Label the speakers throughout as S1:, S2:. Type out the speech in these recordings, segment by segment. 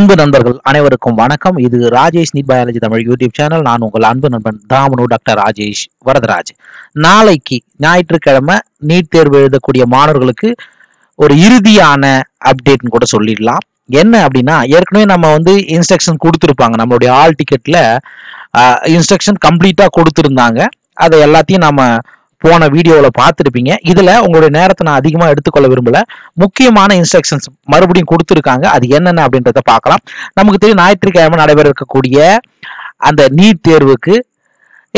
S1: அன்பு நண்பர்கள் அனைவருக்கும் வணக்கம். இது Rajesh NEET biology Tamil YouTube channel. நான் உங்கள் அன்பு நண்பன் தாமனு டாக்டர் ராஜேஷ் வரதராஜ். நாளைக்கு ஞாயிற்றுக்கிழமை நீட் தேர்வு எழுதக்கூடிய மாணவர்களுக்கு ஒரு இறுதியான அப்டேட்னு கூட சொல்லிடலாம். என்ன அப்படின்னா ஏற்கனவே நம்ம வந்து இன்ஸ்ட்ரக்ஷன் கொடுத்துருப்பாங்க. நம்மளுடைய ஆல் டிக்கெட்டில் இன்ஸ்ட்ரக்ஷன் கம்ப்ளீட்டாக கொடுத்துருந்தாங்க. அதை எல்லாத்தையும் நம்ம போன வீடியோவில் பார்த்துருப்பீங்க. இதில் உங்களுடைய நேரத்தை நான் அதிகமாக எடுத்துக்கொள்ள விரும்பல. முக்கியமான இன்ஸ்ட்ரக்ஷன்ஸ் மறுபடியும் கொடுத்துருக்காங்க. அது என்னென்ன அப்படின்றத பார்க்கலாம். நமக்கு தெரியும் ஞாயிற்றுக்கிழமை நடைபெற இருக்கக்கூடிய அந்த நீட் தேர்வுக்கு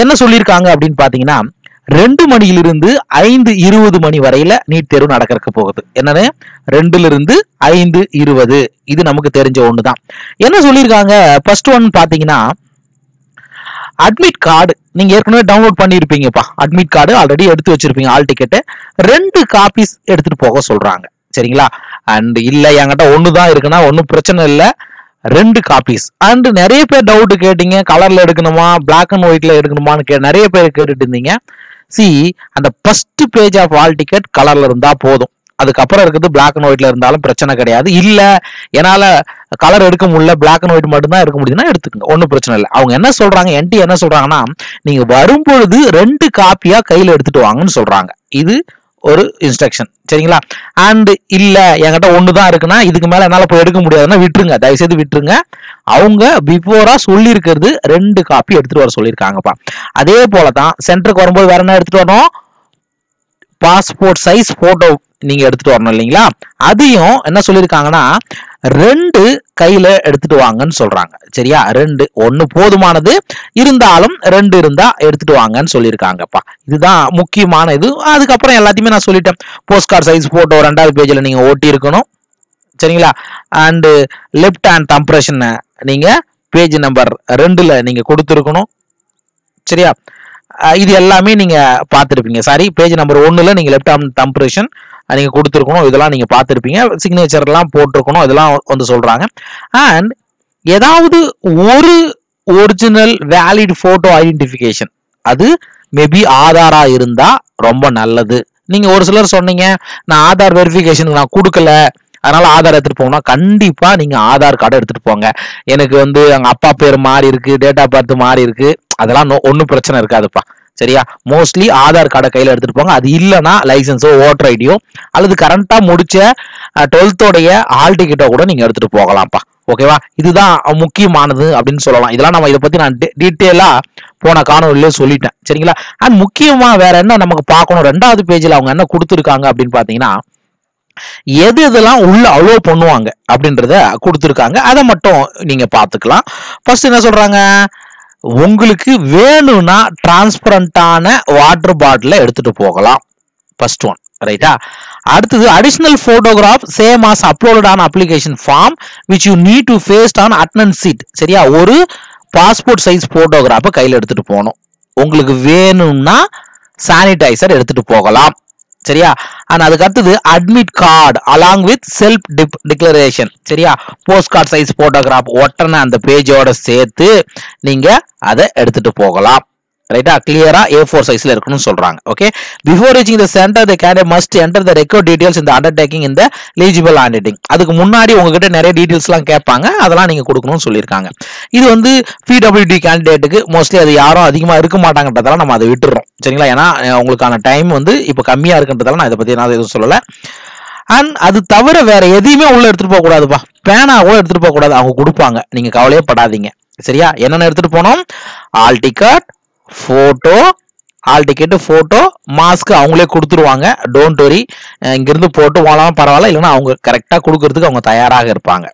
S1: என்ன சொல்லியிருக்காங்க அப்படின்னு பார்த்தீங்கன்னா ரெண்டு மணியிலிருந்து ஐந்து இருபது மணி வரையில நீட் தேர்வு நடக்கிறக்கு போகுது. என்னன்னு ரெண்டுல இருந்து ஐந்து இருபது. இது நமக்கு தெரிஞ்ச ஒன்று தான் என்ன சொல்லியிருக்காங்க? ஃபர்ஸ்ட் ஒன் பார்த்தீங்கன்னா அட்மிட் கார்டு நீங்க ஏற்கனவே டவுன்லோட் பண்ணியிருப்பீங்கப்பா அட்மிட் கார்டு ஆல்ரெடி எடுத்து வச்சிருப்பீங்க ஆல் டிக்கெட்டு ரெண்டு காப்பீஸ் எடுத்துட்டு போக சொல்றாங்க. சரிங்களா? அண்ட் இல்ல என்கிட்ட ஒன்று தான் இருக்குன்னா ஒன்றும் பிரச்சனை இல்லை. ரெண்டு காப்பீஸ் அண்ட் நிறைய பேர் டவுட் கேட்டீங்க கலர்ல எடுக்கணுமா பிளாக் அண்ட் ஒயிட்ல எடுக்கணுமான்னு கே நிறைய பேர் கேட்டுட்டு இருந்தீங்க. சி அந்த first page of hall ticket கலர்ல இருந்தா போதும். அதுக்கப்புறம் இருக்குது பிளாக் அண்ட் ஒயிட்ல இருந்தாலும் பிரச்சனை கிடையாது. இல்ல என்னால கலர் எடுக்க முடியல பிளாக் அண்ட் ஒயிட் மட்டும்தான் எடுக்க முடியுதுன்னா எடுத்துக்கங்க. ஒன்றும் பிரச்சனை இல்லை. அவங்க என்ன சொல்றாங்க என்டி என்ன சொல்றாங்கன்னா நீங்க வரும்பொழுது ரெண்டு காப்பியா கையில எடுத்துட்டு வாங்கன்னு சொல்றாங்க. இது ஒரு இன்ஸ்ட்ரக்ஷன் சரிங்களா? அண்ட் இல்ல என்கிட்ட ஒன்று தான் இருக்குன்னா இதுக்கு மேல என்னால் போய் எடுக்க முடியாதுன்னா விட்டுருங்க. தயவுசெய்து விட்டுருங்க. அவங்க பிஃபோரா சொல்லியிருக்கிறது ரெண்டு காப்பி எடுத்துட்டு வர சொல்லியிருக்காங்கப்பா. அதே போல தான் சென்டருக்கு வரும்போது வேற என்ன எடுத்துட்டு வரணும்? பாஸ்போர்ட் சைஸ் போட்டோ நீங்க எடுத்துட்டு வரணும் இல்லைங்களா? அதையும் என்ன சொல்லியிருக்காங்கன்னா ரெண்டு கையில எடுத்துட்டு வாங்கன்னு சொல்றாங்க. சரியா? ரெண்டு. ஒன்னு போதுமானது இருந்தாலும் ரெண்டு இருந்தா எடுத்துட்டு வாங்கன்னு சொல்லியிருக்காங்கப்பா. இதுதான் முக்கியமான இது. அதுக்கப்புறம் எல்லாத்தையுமே நான் சொல்லிட்டேன். போஸ்ட் கார்டு சைஸ் போட்டோ ரெண்டாவது பேஜ்ல நீங்க ஓட்டி இருக்கணும் சரிங்களா அண்டு லெஃப்ட் ஹேண்ட் தம்ப்ரஷனை நீங்க பேஜ் நம்பர் ரெண்டுல நீங்க கொடுத்துருக்கணும். சரியா? இது எல்லாமே நீங்க பார்த்துருப்பீங்க. சாரி பேஜ் நம்பர் ஒன்னுல நீங்க லெஃப்ட் ஹேண்ட் தம்ப்ரேஷன் நீங்கள் கொடுத்துருக்கணும். இதெல்லாம் நீங்கள் பார்த்துருப்பீங்க. சிக்னேச்சர்லாம் போட்டிருக்கணும். இதெல்லாம் வந்து சொல்கிறாங்க அண்ட் ஏதாவது ஒரு ஒரிஜினல் வேலிட் ஃபோட்டோ ஐடென்டிஃபிகேஷன் அது மேபி ஆதாராக இருந்தால் ரொம்ப நல்லது. நீங்கள் ஒரு சிலர் சொன்னீங்க நான் ஆதார் வெரிஃபிகேஷனுக்கு நான் கொடுக்கல. அதனால ஆதார் எடுத்துட்டு போகணும் கண்டிப்பா நீங்க ஆதார் கார்டை எடுத்துட்டு போங்க. எனக்கு வந்து எங்க அப்பா பேர் மாறி இருக்கு டேட் ஆஃப் பர்த் மாறி இருக்கு. அதெல்லாம் ஒன்றும் பிரச்சனை இருக்காதுப்பா. சரியா? மோஸ்ட்லி ஆதார் கார்டை கையில் எடுத்துட்டு போங்க. அது இல்லைன்னா லைசன்ஸோ ஓட்டர் ஐடியோ அல்லது கரண்டா முடிச்ச டுவெல்த்தோடைய ஆல் டிக்கெட்டோ கூட நீங்கள் எடுத்துட்டு போகலாம்ப்பா. ஓகேவா இதுதான் முக்கியமானது அப்படின்னு சொல்லலாம். இதெல்லாம் நம்ம இதை பற்றி நான் டீட்டெயிலாக போன காணொலியிலே சொல்லிட்டேன். சரிங்களா? அண்ட் முக்கியமாக வேற என்ன நமக்கு பார்க்கணும்? ரெண்டாவது பேஜில் அவங்க என்ன கொடுத்துருக்காங்க அப்படின்னு பார்த்தீங்கன்னா எது இதெல்லாம் உள்ள அலோவ் பண்ணுவாங்க அப்படின்றத கொடுத்துருக்காங்க. அதை மட்டும் நீங்க பார்த்துக்கலாம். ஃபர்ஸ்ட் என்ன சொல்றாங்க? உங்களுக்கு வேணும்னா டிரான்ஸ்பரண்டான வாட்டர் பாட்டிலை எடுத்துட்டு போகலாம். ஃபர்ஸ்ட் ஒன் ரைட்டா அடுத்தது additional photograph same as uploaded on application form which you need to paste on attendance sheet சரியா? ஒரு பாஸ்போர்ட் சைஸ் ஃபோட்டோகிராஃபை கையில் எடுத்துகிட்டு போகணும். உங்களுக்கு வேணும்னா சானிடைசர் எடுத்துகிட்டு போகலாம். சரியா? அண்ட் அதுக்கு அடுத்தது admit card along with self declaration சரியா? போஸ்ட் கார்டு சைஸ் போட்டோகிராஃப் ஒட்டன அந்த பேஜோட சேர்த்து நீங்க அதை எடுத்துட்டு போகலாம். ரைட்டா கிளியரா ஏ ஃபோர் சைஸ்ல இருக்கணும்னு சொல்றாங்க. Okay before reaching the centre the candidate must enter the record details இந்த அண்டர்டேக்கிங் இந்த எலிஜிபிள் ஆண்டிட்டிங் அதுக்கு முன்னாடி உங்ககிட்ட நிறைய டீடைல்ஸ்லாம் கேட்பாங்க. அதெல்லாம் நீங்க கொடுக்கணும்னு சொல்லியிருக்காங்க. இது வந்து பிடபிள்யூடி கேண்டிடேட்டுக்கு மோஸ்ட்லி அது யாரும் அதிகமா இருக்க மாட்டாங்கன்றதால நம்ம அதை விட்டுறோம். சரிங்களா? ஏன்னா உங்களுக்கான டைம் வந்து இப்போ கம்மியா இருக்குன்றதால நான் இதை பத்தி நான் எதுவும் சொல்லல. அண்ட் அது தவிர வேற எதையுமே உள்ள எடுத்துட்டு போக கூடாதுப்பா. பேனா கூட எடுத்துட்டு போக கூடாது. அவங்க கொடுப்பாங்க. நீங்க கவலையே படாதீங்க. சரியா? என்னென்ன எடுத்துட்டு போனோம்? Hall ticket photo hall ticket photo mask அவங்களே கொடுத்துருவாங்க. டோன்ட் வரி இங்கேருந்து போட்டு போனாலும் பரவாயில்ல இல்லைன்னா அவங்க கரெக்டாக கொடுக்கறதுக்கு அவங்க தயாராக இருப்பாங்க.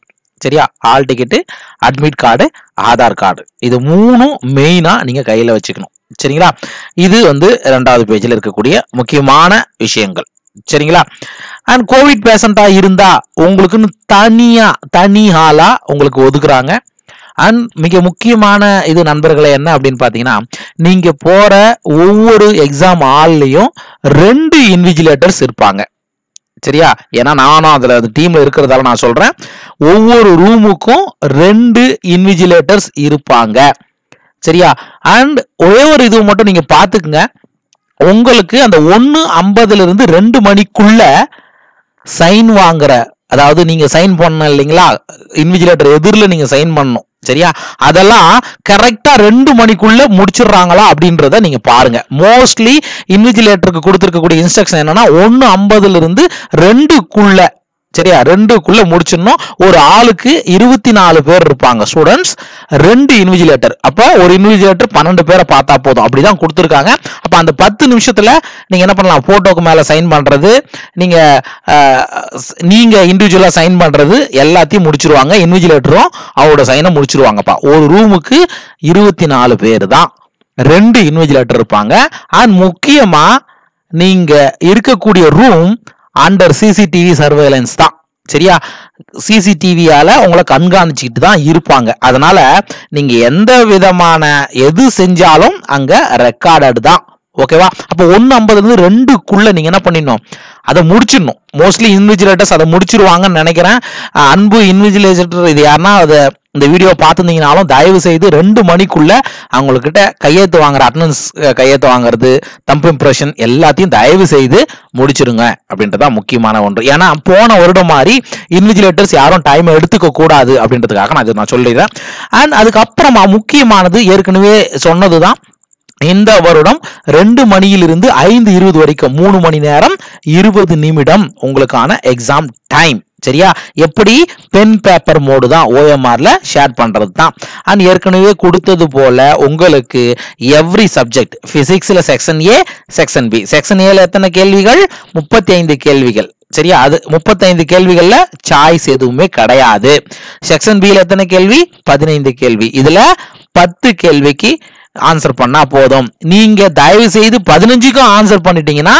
S1: சரியா? Hall ticket admit card Aadhaar card இது மூணும் மெயினாக நீங்கள் கையில் வச்சுக்கணும். சரிங்களா? இது வந்து ரெண்டாவது பேஜில் இருக்கக்கூடிய முக்கியமான விஷயங்கள். சரிங்களா? அண்ட் கோவிட் பேஷண்ட்டாக இருந்தால் உங்களுக்குன்னு தனியாக தனி ஹாலாக உங்களுக்கு ஒதுக்குறாங்க. அண்ட் மிக முக்கியமான இது நண்பர்களே என்ன அப்படின்னு பார்த்தீங்கன்னா நீங்க போற ஒவ்வொரு எக்ஸாம் ஆள்லேயும் ரெண்டு இன்விஜிலேட்டர்ஸ் இருப்பாங்க. சரியா? ஏன்னா நானும் அதில் அது டீமில் இருக்கிறதால நான் சொல்கிறேன் ஒவ்வொரு ரூமுக்கும் ரெண்டு இன்விஜிலேட்டர்ஸ் இருப்பாங்க. சரியா? அண்ட் ஒரே ஒரு இது மட்டும் நீங்கள் பார்த்துக்குங்க உங்களுக்கு அந்த ஒன்று ஐம்பதுலேருந்து ரெண்டு மணிக்குள்ள சைன் வாங்குற அதாவது நீங்கள் சைன் பண்ண இல்லைங்களா? இன்விஜிலேட்டர் எதிரில் நீங்கள் சைன் பண்ணணும். சரியா? அதெல்லாம் கரெக்டா ரெண்டு மணிக்குள்ள முடிச்சிடுறாங்களா அப்படின்றத நீங்க பாருங்க. மோஸ்ட்லி இன்விஜிலேட்டருக்கு கொடுத்துருக்கக்கூடிய இன்ஸ்ட்ரக்ஷன் என்னன்னா ஒன்னு ஐம்பதுல இருந்து ரெண்டுக்குள்ள சரியா? ரெண்டுக்குள்ள முடிச்சிடணும். ஒரு ஆளுக்கு இருபத்தி நாலு பேர் இருப்பாங்க ஸ்டூடெண்ட்ஸ் ரெண்டு இன்விஜிலேட்டர் அப்போ ஒரு இன்விஜிலேட்டர் பன்னெண்டு பேரை பார்த்தா போதும். அப்படிதான் கொடுத்துருக்காங்க. அப்போ அந்த பத்து நிமிஷத்துல நீங்க என்ன பண்ணலாம்? போட்டோக்கு மேல சைன் பண்றது நீங்க நீங்க இண்டிவிஜுவலா சைன் பண்றது எல்லாத்தையும் முடிச்சிருவாங்க. இன்விஜிலேட்டரும் அவரோட சைனை முடிச்சிருவாங்கப்பா. ஒரு ரூமுக்கு இருபத்தி நாலு பேர் தான் ரெண்டு இன்விஜிலேட்டர் இருப்பாங்க. அண்ட் முக்கியமா நீங்க இருக்கக்கூடிய ரூம் அண்டர் சிசிடிவி சர்வேலன்ஸ் தான். சரியா? சிசிடிவியால உங்களை கண்காணிச்சுக்கிட்டு தான் இருப்பாங்க. அதனால நீங்க எந்த விதமான எது செஞ்சாலும் அங்க ரெக்கார்டட் தான். ஓகேவா அப்போ ஒன்று ஐம்பதுலேருந்து ரெண்டுக்குள்ளே நீங்கள் என்ன பண்ணிடணும்? அதை முடிச்சிடணும். மோஸ்ட்லி இன்விஜிலேட்டர்ஸ் அதை முடிச்சிருவாங்கன்னு நினைக்கிறேன். அன்பு இன்விஜிலேட்டர் இது யாருன்னா அதை இந்த வீடியோ பார்த்துருந்தீங்கனாலும் தயவு செய்து ரெண்டு மணிக்குள்ள அவங்கக்கிட்ட கையெழுத்து வாங்குற அட்டனன்ஸ் கையெழுத்து வாங்குறது தம்ப் இம்ப்ரெஷன் எல்லாத்தையும் தயவு செய்து முடிச்சிருங்க அப்படின்றதான் முக்கியமான ஒன்று. ஏன்னா போன வருடம் மாதிரி இன்விஜிலேட்டர்ஸ் யாரும் டைம் எடுத்துக்க கூடாது அப்படின்றதுக்காக நான் இதை நான் சொல்லிடுறேன். அண்ட் அதுக்கப்புறமா முக்கியமானது ஏற்கனவே சொன்னது தான் இந்த வருடம் ரெண்டு மணியிலிருந்து ஐந்து இருபது வரைக்கும் மூணு மணி நேரம் இருபது நிமிடம் உங்களுக்கான எக்ஸாம் டைம் சரியா? எப்படி? பென் பேப்பர் மோடு தான் ஓஎம்ஆர்ல ஷேர் பண்றது தான். அண்ட் ஏற்கனவே கொடுத்தது போல உங்களுக்கு every subject பிசிக்ஸ்ல section A section B section ஏல எத்தனை கேள்விகள்? முப்பத்தி ஐந்து கேள்விகள். சரியா? அது முப்பத்தைந்து கேள்விகள்ல சாய்ஸ் எதுவுமே கிடையாது. செக்ஷன் பில எத்தனை கேள்வி? பதினைந்து கேள்வி. இதுல பத்து கேள்விக்கு ஆன்சர் பண்ணா போதும். நீங்க தயவு செய்து பதினஞ்சுக்கும் ஆன்சர் பண்ணிட்டீங்கன்னா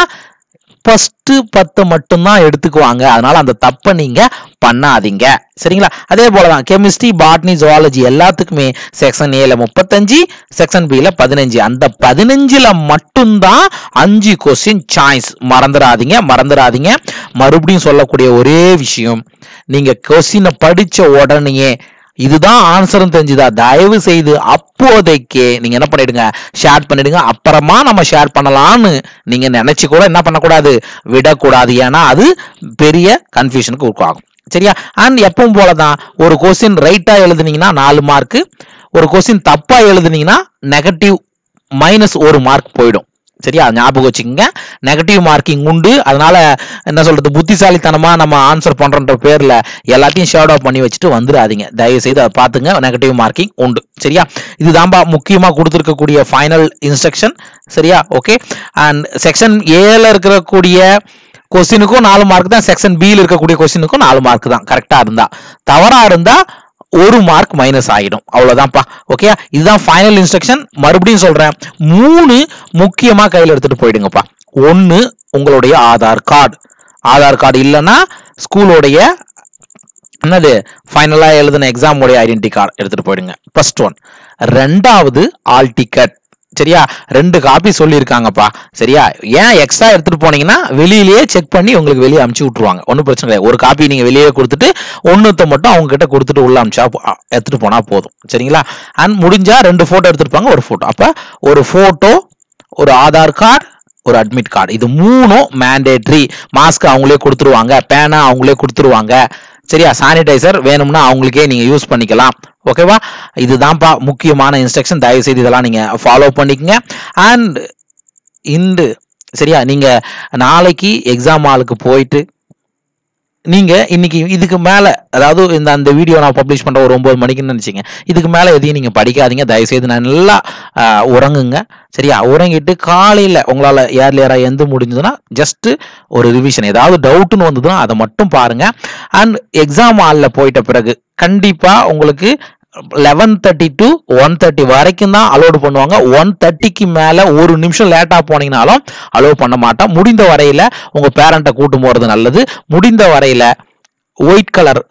S1: ஃபஸ்ட்டு பத்து மட்டும்தான் எடுத்துக்குவாங்க. அதனால அந்த தப்பை நீங்க பண்ணாதீங்க. சரிங்களா? அதே போலதான் கெமிஸ்ட்ரி பாட்னி ஜுவாலஜி எல்லாத்துக்குமே செக்ஷன் ஏல முப்பத்தஞ்சு செக்ஷன் பில பதினஞ்சு. அந்த பதினஞ்சுல மட்டும்தான் அஞ்சு கொஸ்டின் சாய்ஸ் மறந்துடாதீங்க மறந்துடாதீங்க. மறுபடியும் சொல்லக்கூடிய ஒரே விஷயம் நீங்க கொஸ்டினை படிச்ச உடனேயே இதுதான் ஆன்சரும் தெரிஞ்சுதா? தயவு செய்து அப்போதைக்கு நீங்க என்ன பண்ணிடுங்க? ஷேர் பண்ணிடுங்க. அப்புறமா நம்ம ஷேர் பண்ணலாம்னு நீங்க நினைச்சு கூட என்ன பண்ணக்கூடாது? விடக்கூடாது. ஏன்னா அது பெரிய கன்ஃபியூஷனுக்கு உருவாகும் சரியா? அண்ட் எப்பவும் போல தான் ஒரு கொஸ்டின் ரைட்டா எழுதுனீங்கன்னா நாலு மார்க் ஒரு கொஸ்டின் தப்பா எழுதுனீங்கன்னா நெகட்டிவ் மைனஸ் ஒரு மார்க் போயிடும். சரியா? ஞாபகம் வச்சுக்கோங்க. நெகட்டிவ் மார்க்கிங் உண்டு. அதனால என்ன சொல்றது? புத்திசாலித்தனமா நம்ம ஆன்சர் பண்றன்ற பேர்ல எல்லாத்தையும் ஷேட் ஆஃப் பண்ணி வச்சுட்டு வந்துடாதீங்க. தயவு செய்து அதை பார்த்துங்க. நெகட்டிவ் மார்க்கிங் உண்டு. சரியா? இதுதான்பா முக்கியமா கொடுத்துருக்கக்கூடிய ஃபைனல் இன்ஸ்ட்ரக்ஷன் சரியா? ஓகே அண்ட் செக்ஷன் ஏல இருக்கக்கூடிய கொஸ்டினுக்கும் நாலு மார்க் தான். செக்ஷன் பியில் இருக்கக்கூடிய கொஸ்டினுக்கும் நாலு மார்க் தான். கரெக்டாக இருந்தா. தவறா இருந்தா ஒரு மார்க் மைனஸ் ஆகிடும் அவ்வளவுதான்ப்பா. ஓகே இதுதான் ஃபைனல் இன்ஸ்ட்ரக்ஷன் மறுபடியும் சொல்றேன். மூணு முக்கியமா கையில் எடுத்துட்டு போயிடுங்கப்பா. ஒன்னு உங்களுடைய ஆதார் கார்டு ஆதார் கார்டு இல்லைன்னா ஸ்கூலோடைய என்னது? ஃபைனலாக எழுதின எக்ஸாமுடைய ஐடென்டி கார்டு எடுத்துகிட்டு போயிடுங்க. ஃபர்ஸ்ட் ஒன் ரெண்டாவது ஆல் டிக்கெட் சரியா? ரெண்டு காப்பி சொல்லியிருக்காங்கப்பா. சரியா? ஏன் எக்ஸ்ட்ரா எடுத்துட்டு போனீங்கன்னா வெளியிலேயே செக் பண்ணி உங்களுக்கு வெளியே அமுச்சு விட்டுருவாங்க. ஒன்றும் பிரச்சனை இல்லை ஒரு காப்பி நீங்கள் வெளியே கொடுத்துட்டு ஒன்றுத்த மட்டும் அவங்க கிட்ட கொடுத்துட்டு உள்ள அமிச்சா எடுத்துட்டு போனா போதும். சரிங்களா? அண்ட் முடிஞ்சா ரெண்டு ஃபோட்டோ எடுத்துருப்பாங்க ஒரு ஃபோட்டோ அப்போ ஒரு ஃபோட்டோ ஒரு ஆதார் கார்டு ஒரு அட்மிட் கார்டு இது மூணும் மேண்டேட்ரி மாஸ்க் அவங்களே கொடுத்துருவாங்க பேனா அவங்களே கொடுத்துருவாங்க. சரியா? சானிடைசர் வேணும்னா அவங்களுக்கே நீங்க யூஸ் பண்ணிக்கலாம். ஓகேவா இதுதான்ப்பா முக்கியமான இன்ஸ்ட்ரக்ஷன் தயவு செய்து இதெல்லாம் நீங்க ஃபாலோ பண்ணிக்கங்க. அண்ட் இன்று சரியா? நீங்க நாளைக்கு எக்ஸாம் ஹாலுக்கு போயிட்டு நீங்கள் இன்றைக்கி இதுக்கு மேலே அதாவது இந்த அந்த வீடியோ நான் பப்ளிஷ் பண்ணுற ஒரு ஒம்பது மணிக்குன்னு நினச்சிங்க. இதுக்கு மேலே எதையும் நீங்கள் படிக்காதீங்க. தயவு செய்து நான் நல்லா உறங்குங்க. சரியா? உறங்கிட்டு காலையில் உங்களால் ஏர்லியராக எந்த முடிஞ்சதுன்னா ஜஸ்ட்டு ஒரு ரிவிஷன் ஏதாவது டவுட்டுன்னு வந்ததுன்னா அதை மட்டும் பாருங்கள் அண்ட் எக்ஸாம் ஹாலில் போயிட்ட பிறகு கண்டிப்பாக உங்களுக்கு eleven thirty to one thirty வரைக்கும் தான் அலோடு பண்ணுவாங்க. ஒன் தேர்ட்டிக்கு மேலே ஒரு நிமிஷம் லேட்டாக போனீங்கனாலும் அலோவ் பண்ண மாட்டோம் முடிந்த வரையில் உங்கள் பேரண்ட்டை கூட்டு போகிறது நல்லது. முடிந்த வரையில் ஒயிட் கலர்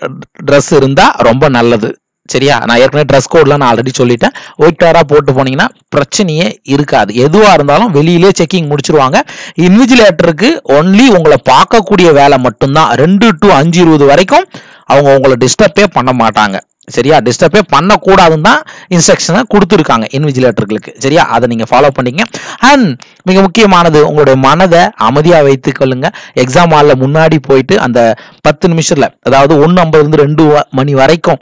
S1: ட்ரெஸ் இருந்தால் ரொம்ப நல்லது. சரியா? நான் ஏற்கனவே ட்ரெஸ் கோட்லாம் நான் ஆல்ரெடி சொல்லிட்டேன். ஒயிட் கலராக போட்டு போனீங்கன்னா பிரச்சனையே இருக்காது. எதுவாக இருந்தாலும் வெளியிலே செக்கிங் முடிச்சிருவாங்க. இன்விஜிலேட்டருக்கு ஒன்லி உங்களை பார்க்கக்கூடிய வேலை மட்டும்தான். ரெண்டு டு அஞ்சு இருபது வரைக்கும் அவங்க உங்களை டிஸ்டர்பே பண்ண மாட்டாங்க. சரியா? டிஸ்டர்பே பண்ணக்கூடாதுன்னு தான் இன்ஸ்ட்ரக்ஷனை கொடுத்துருக்காங்க இன்விஜிலேட்டர்களுக்கு சரியா? அதை நீங்கள் ஃபாலோ பண்ணிங்க அண்ட் மிக முக்கியமானது உங்களுடைய மனதை அமைதியாக வைத்து கொள்ளுங்க. எக்ஸாம் ஹாலில் முன்னாடி போயிட்டு அந்த பத்து நிமிஷத்தில் அதாவது ஒன்று ஐம்பதுலேருந்து ரெண்டு மணி வரைக்கும்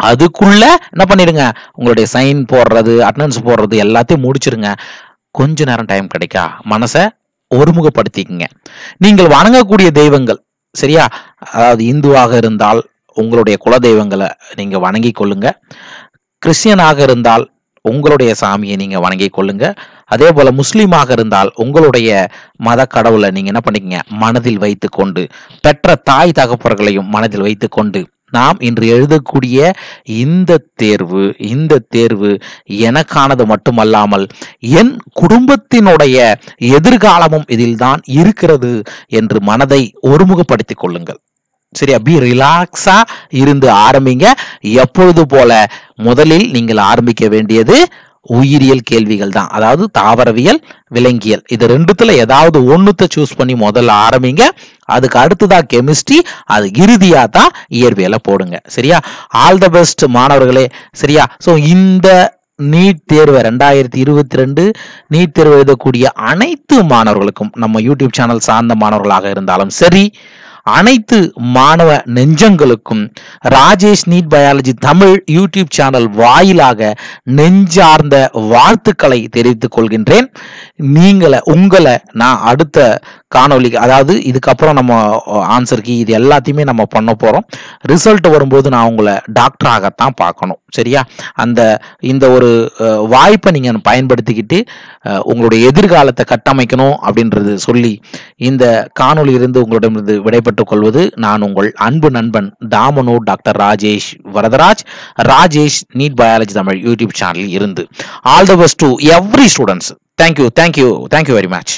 S1: அதுக்குள்ள என்ன பண்ணிடுங்க? உங்களுடைய சைன் போடுறது அட்டண்டன்ஸ் போடுறது எல்லாத்தையும் முடிச்சிருங்க கொஞ்ச நேரம் டைம் கிடைக்கா? மனசை ஒருமுகப்படுத்திக்கங்க. நீங்கள் வணங்கக்கூடிய தெய்வங்கள் சரியா? அதாவது இந்துவாக இருந்தால் உங்களுடைய குலதெய்வங்களை நீங்கள் வணங்கி கொள்ளுங்க. கிறிஸ்டியனாக இருந்தால் உங்களுடைய சாமியை நீங்கள் வணங்கி கொள்ளுங்க. அதே போல் முஸ்லீமாக இருந்தால் உங்களுடைய மத கடவுளை நீங்கள் என்ன பண்ணிக்கங்க? மனதில் வைத்துக்கொண்டு பெற்ற தாய் தகப்பர்களையும் மனதில் வைத்துக்கொண்டு நாம் இன்று எழுதக்கூடிய இந்த தேர்வு இந்த தேர்வு எனக்கானது மட்டுமல்லாமல் என் குடும்பத்தினுடைய எதிர்காலமும் இதில்தான் இருக்கிறது என்று மனதை ஒருமுகப்படுத்திக் கொள்ளுங்கள். சரியா? பி ரிலாக்ஸா இருந்து ஆரம்பிங்க. எப்பொழுது போல? முதலில் நீங்கள் ஆரம்பிக்க வேண்டியது உயிரியல் கேள்விகள் தான். அதாவது தாவரவியல் விலங்கியல். இது ரெண்டுத்துல ஏதாவது ஒன்றுத்தை சூஸ் பண்ணி முதல்ல ஆரம்பிங்க. அதுக்கு அடுத்ததா கெமிஸ்ட்ரி அது இறுதியா தான் இயற்பியலை போடுங்க. சரியா? ஆல் த பெஸ்ட் மாணவர்களே. சரியா? ஸோ இந்த நீட் தேர்வை ரெண்டாயிரத்தி இருபத்தி ரெண்டு நீட் தேர்வு எழுதக்கூடிய அனைத்து மாணவர்களுக்கும் நம்ம யூடியூப் சேனல் சார்ந்த மாணவர்களாக இருந்தாலும் சரி அனைத்து மாணவ நெஞ்சங்களுக்கும் Rajesh NEET biology Tamil YouTube channel வாயிலாக நெஞ்சார்ந்த வாழ்த்துக்களை தெரிவித்துக் கொள்கின்றேன். நீங்களை உங்களை நான் அடுத்த காணொலி அதாவது இதுக்கப்புறம் நம்ம ஆன்சர் கீ இது எல்லாத்தையுமே நம்ம பண்ண போகிறோம் ரிசல்ட் வரும்போது நான் உங்களை டாக்டராகத்தான் பார்க்கணும் சரியா? அந்த இந்த ஒரு வாய்ப்பை நீங்கள் பயன்படுத்திக்கிட்டு உங்களுடைய எதிர்காலத்தை கட்டமைக்கணும் அப்படின்றது சொல்லி இந்த காணொலியிலிருந்து உங்களிடமிருந்து விடைபெற்றுக் கொள்வது நான் உங்கள் அன்பு நண்பன் Thamanur doctor Rajesh Varadaraj. Rajesh NEET biology Tamil YouTube சேனலில் இருந்து. All the best to every students thank you thank you thank you very much